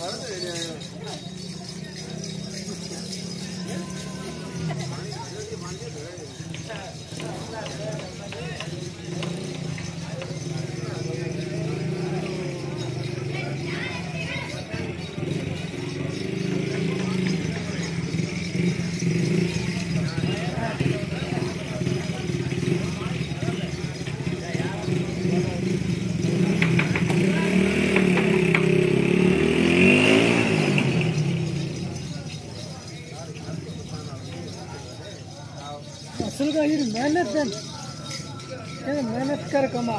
மருந்து का ये मेहनत है ये मेहनत कर कमा।